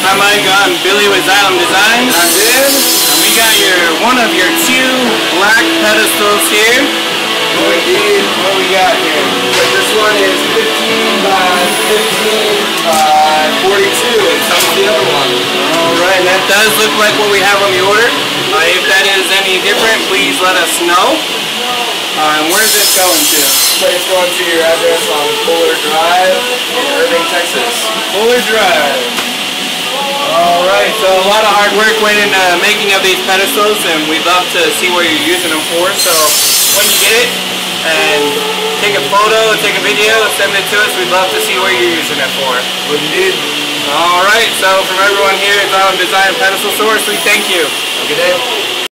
Hi Mike, I'm Billy with Xylem Design. I'm Dan. And we got your one of your two black pedestals here. Oh, indeed. What we got here? But this one is 15 by 15 by 42, and so is the other one. Alright, that does look like what we have on the order. Uh, if that is any different, please let us know. Uh, and where's this going to? It's going to your address on Fuller Drive in Irving, Texas. Fuller Drive. So a lot of hard work went in uh, making of these pedestals and we'd love to see what you're using them for. So when you get it and take a photo, take a video, send it to us. We'd love to see what you're using it for. What you did? Alright, so from everyone here at Xylem Design Pedestal Source, we thank you. Have a good day.